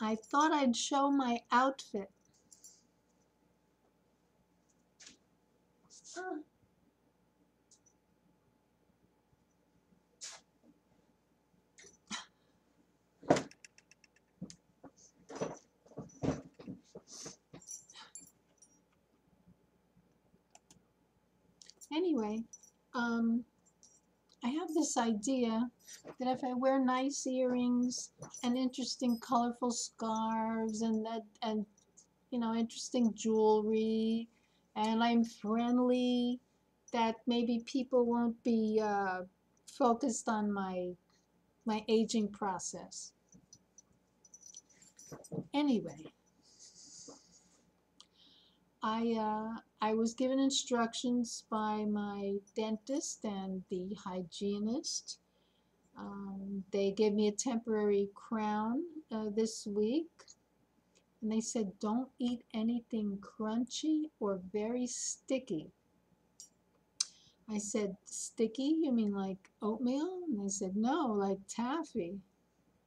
I thought I'd show my outfit. Anyway, um, I have this idea that if I wear nice earrings and interesting colorful scarves and that and you know interesting jewelry and I'm friendly that maybe people won't be uh, focused on my my aging process. Anyway, I uh, I was given instructions by my dentist and the hygienist. Um, they gave me a temporary crown uh, this week, and they said don't eat anything crunchy or very sticky. I said, sticky? You mean like oatmeal? And they said, no, like taffy.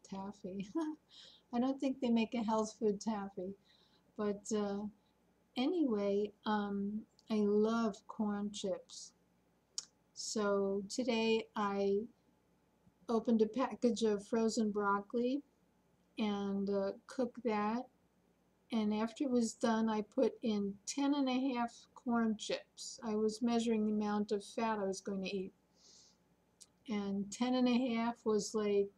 Taffy. I don't think they make a health food taffy. But uh, anyway, um, I love corn chips. So today I opened a package of frozen broccoli and uh, cooked that. And after it was done, I put in 10 and a half corn chips. I was measuring the amount of fat I was going to eat. And 10 and a half was like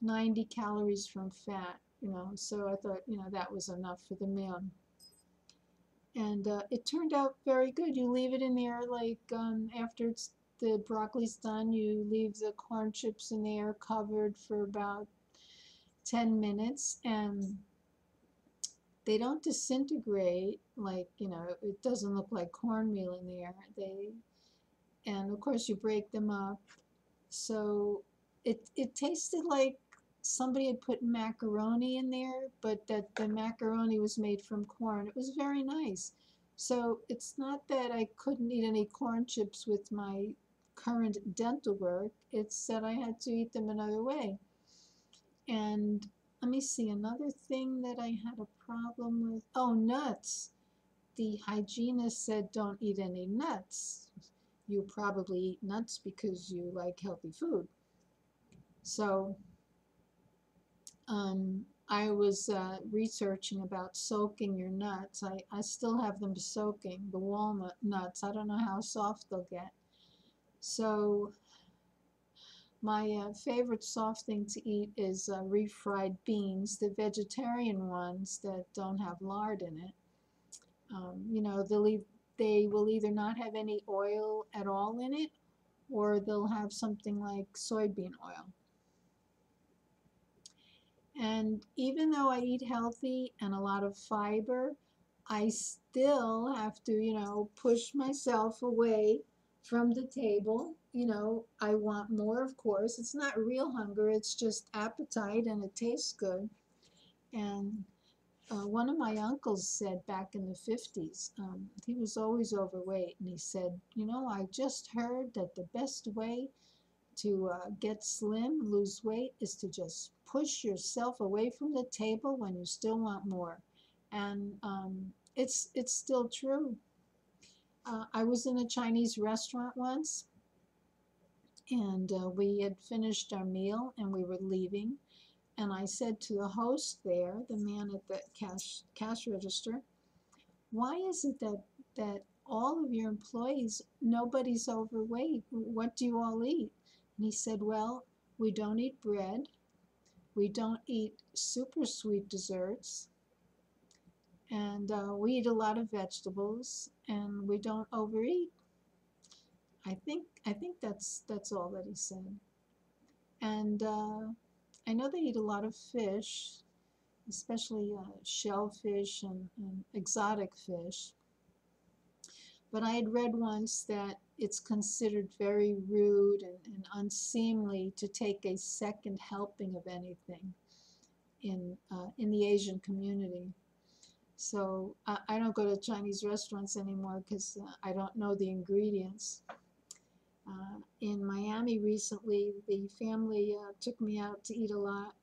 90 calories from fat, you know, so I thought, you know, that was enough for the meal and uh, it turned out very good. You leave it in there like um, after the broccoli's done, you leave the corn chips in there covered for about 10 minutes and they don't disintegrate like you know it doesn't look like cornmeal in there they and of course you break them up so it it tasted like somebody had put macaroni in there, but that the macaroni was made from corn. It was very nice. So it's not that I couldn't eat any corn chips with my current dental work. It's that I had to eat them another way. And let me see, another thing that I had a problem with, oh, nuts. The hygienist said don't eat any nuts. You probably eat nuts because you like healthy food. So um, I was uh, researching about soaking your nuts. I, I still have them soaking, the walnut nuts. I don't know how soft they'll get. So my uh, favorite soft thing to eat is uh, refried beans, the vegetarian ones that don't have lard in it. Um, you know, they'll they will either not have any oil at all in it or they'll have something like soybean oil. And even though I eat healthy and a lot of fiber, I still have to, you know, push myself away from the table. You know, I want more, of course. It's not real hunger, it's just appetite and it tastes good. And uh, one of my uncles said back in the 50s, um, he was always overweight, and he said, You know, I just heard that the best way to uh, get slim, lose weight, is to just push yourself away from the table when you still want more. And um, it's, it's still true. Uh, I was in a Chinese restaurant once, and uh, we had finished our meal and we were leaving. And I said to the host there, the man at the cash, cash register, why is it that, that all of your employees, nobody's overweight? What do you all eat? And he said, well, we don't eat bread. We don't eat super sweet desserts. And uh, we eat a lot of vegetables and we don't overeat. I think I think that's that's all that he said. And uh, I know they eat a lot of fish, especially uh, shellfish and, and exotic fish. But I had read once that it's considered very rude and, and, unseemly to take a second helping of anything in, uh, in the Asian community. So I, I, don't go to Chinese restaurants anymore because uh, I don't know the ingredients. Uh, in Miami recently, the family uh, took me out to eat a lot.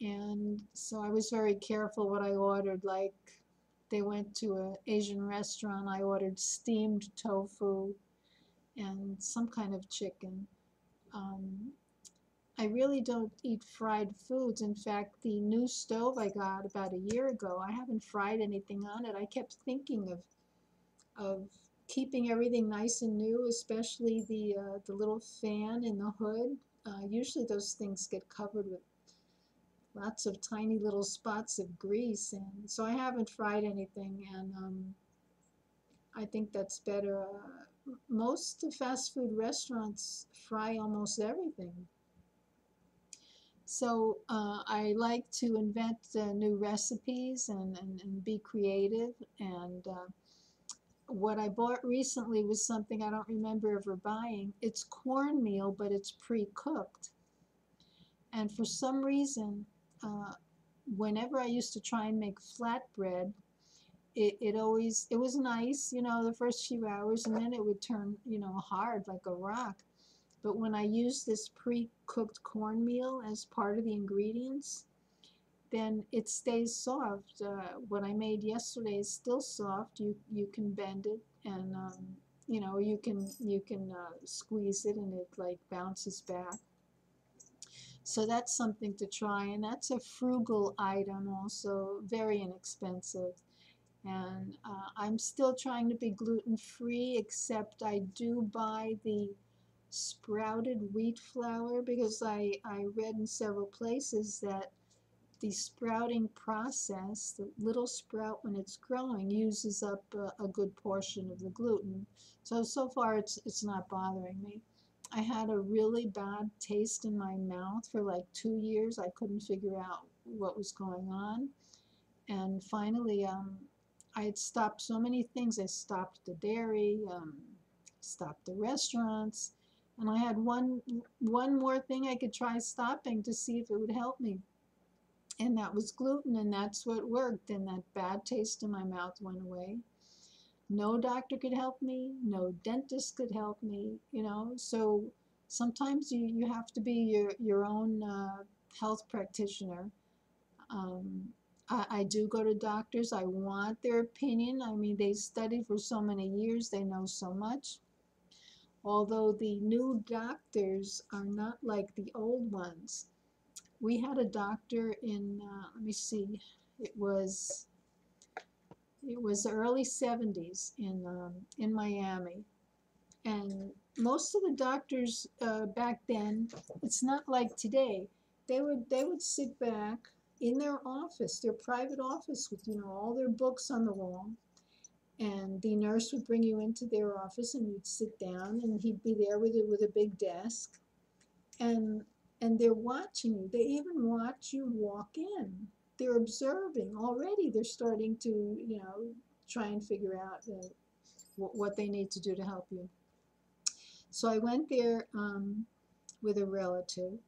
and so I was very careful what I ordered. Like they went to an Asian restaurant, I ordered steamed tofu and some kind of chicken. Um, I really don't eat fried foods. In fact, the new stove I got about a year ago, I haven't fried anything on it. I kept thinking of of keeping everything nice and new, especially the uh, the little fan in the hood. Uh, usually those things get covered with lots of tiny little spots of grease, and so I haven't fried anything, and um, I think that's better. Uh, most fast food restaurants fry almost everything. So uh, I like to invent uh, new recipes and, and, and, be creative. And uh, what I bought recently was something I don't remember ever buying. It's cornmeal, but it's pre-cooked. And for some reason, uh, whenever I used to try and make flatbread, it, it always, it was nice, you know, the first few hours, and then it would turn, you know, hard like a rock. But when I use this pre-cooked cornmeal as part of the ingredients, then it stays soft. Uh, what I made yesterday is still soft. You you can bend it and um, you know you can you can uh, squeeze it and it like bounces back. So that's something to try, and that's a frugal item, also very inexpensive. And uh, I'm still trying to be gluten free, except I do buy the sprouted wheat flour because I, I read in several places that the sprouting process, the little sprout when it's growing, uses up a, a, good portion of the gluten. So, so far it's, it's not bothering me. I had a really bad taste in my mouth for like two years. I couldn't figure out what was going on. And finally, um, I had stopped so many things. I stopped the dairy, um, stopped the restaurants, and I had one one more thing I could try stopping to see if it would help me. And that was gluten, and that's what worked. And that bad taste in my mouth went away. No doctor could help me. No dentist could help me. You know, so sometimes you, you have to be your, your own uh, health practitioner. Um, I, I do go to doctors. I want their opinion. I mean, they studied for so many years. They know so much although the new doctors are not like the old ones. We had a doctor in, uh, let me see, it was, it was the early 70s in, um, in Miami. And most of the doctors uh, back then, it's not like today. They would, they would sit back in their office, their private office with, you know, all their books on the wall. And the nurse would bring you into their office and you'd sit down and he'd be there with it with a big desk. And and they're watching you. They even watch you walk in. They're observing already. They're starting to you know try and figure out uh, what, what they need to do to help you. So i went there um, with a relative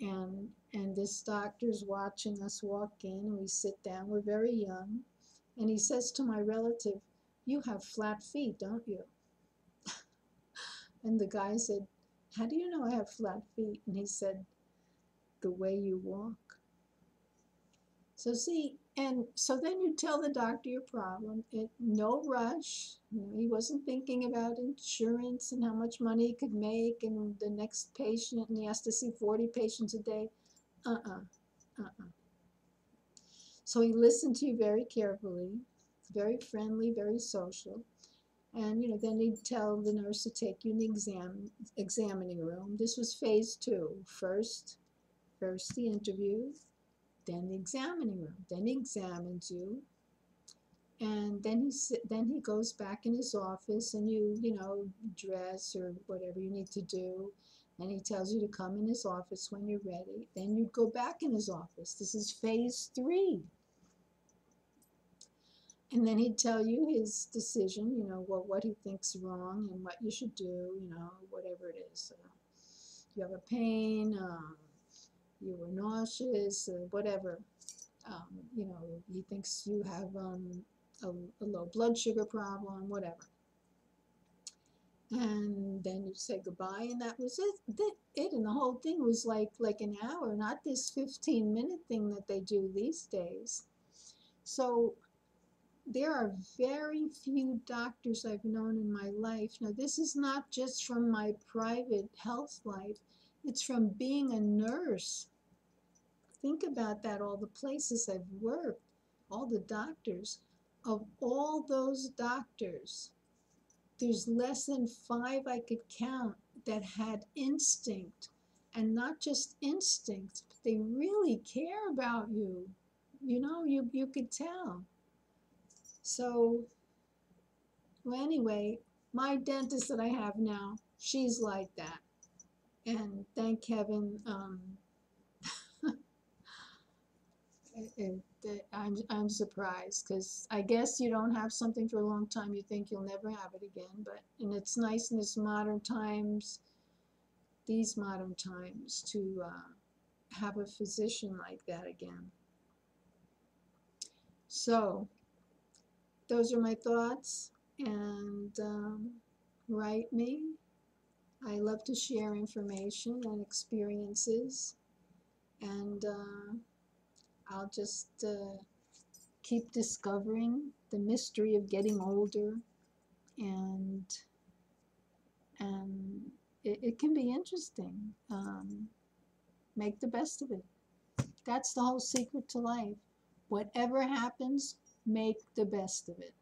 and and this doctor's watching us walk in and we sit down we're very young and he says to my relative you have flat feet, don't you? and the guy said, How do you know I have flat feet? And he said, The way you walk. So, see, and so then you tell the doctor your problem. It no rush. He wasn't thinking about insurance and how much money he could make and the next patient, and he has to see 40 patients a day. Uh uh-uh, uh. Uh-uh. So he listened to you very carefully very friendly, very social. And, you know, then he'd tell the nurse to take you in the exam, examining room. This was phase two. First, first the interview, then the examining room. Then he examines you, and then he then he goes back in his office, and you you know dress or whatever you need to do, and he tells you to come in his office when you're ready. Then you go back in his office. This is phase three. And then he'd tell you his decision, you know, what, what he thinks wrong and what you should do, you know, whatever it is. Uh, you have a pain, um, you were nauseous, uh, whatever. Um, you know, he thinks you have um, a, a low blood sugar problem, whatever. and then you say goodbye and that was it that it and the whole thing was like like an hour not this 15 minute thing that they do these days so there are very few doctors I've known in my life. Now, this is not just from my private health life, it's from being a nurse. Think about that all the places I've worked, all the doctors. Of all those doctors, there's less than five I could count that had instinct. And not just instinct, but they really care about you. You know, you, you could tell. So, well, anyway, my dentist that I have now, she's like that. And thank Kevin, um, it- it- I'm, I'm surprised because I guess you don't have something for a long time, you think you'll never have it again. But, and it's nice in this modern times, these modern times, to uh, have a physician like that again. So, those are my thoughts and um, write me. I love to share information and experiences and uh, I'll just uh, keep discovering the mystery of getting older and and it, it can be interesting. Um, make the best of it. That's the whole secret to life. Whatever happens, make the best of it.